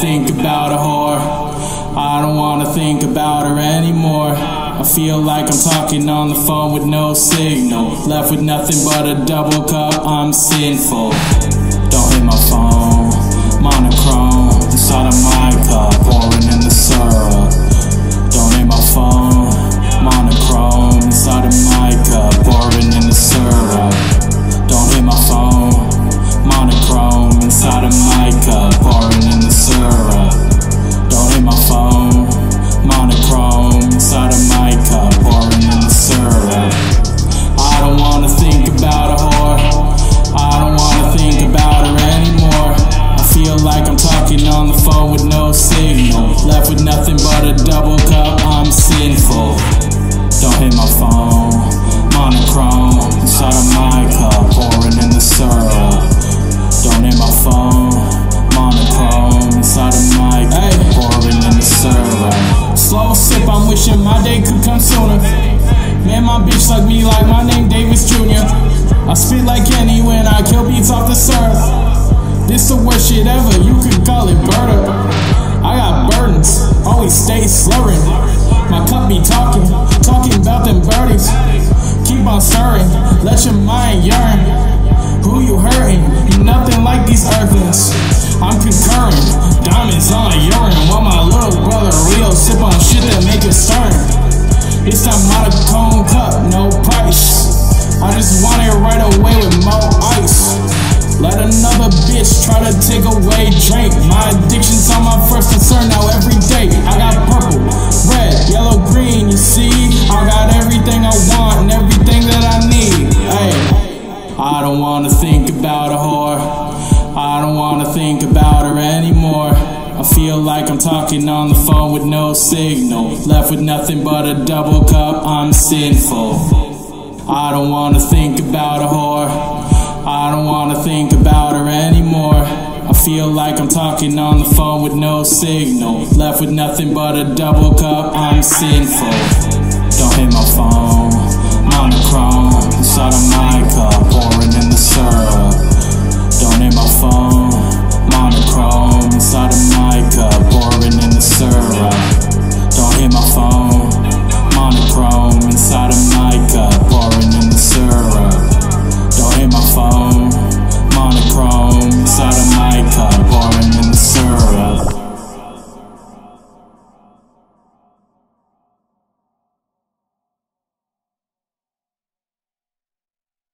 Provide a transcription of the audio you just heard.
think about a whore. I don't wanna think about her anymore. I feel like I'm talking on the phone with no signal. Left with nothing but a double cup, I'm sinful. Don't hit my phone. Like my name Davis Jr. I spit like Kenny when I kill beats off the surf. This the worst shit ever, you could call it murder. I got burdens, always stay slurring. My cup be talking, talking about them birdies. Keep on stirring, let your mind yearn. Who you hurting? You nothing like these earthlings. I'm concurring, diamonds on a urine. While my little brother real sip on shit that make it It's that monochrome cup, no price. I just want it right away with more ice. Let another bitch try to take away drink. My addiction's on my first concern now every day. I got purple, red, yellow, green, you see? I got everything I want and everything that I need. Hey, I don't wanna think about a whore. Feel like I'm talking on the phone with no signal. Left with nothing but a double cup, I'm sinful. I don't wanna think about a whore. I don't wanna think about her anymore. I feel like I'm talking on the phone with no signal. Left with nothing but a double cup, I'm sinful.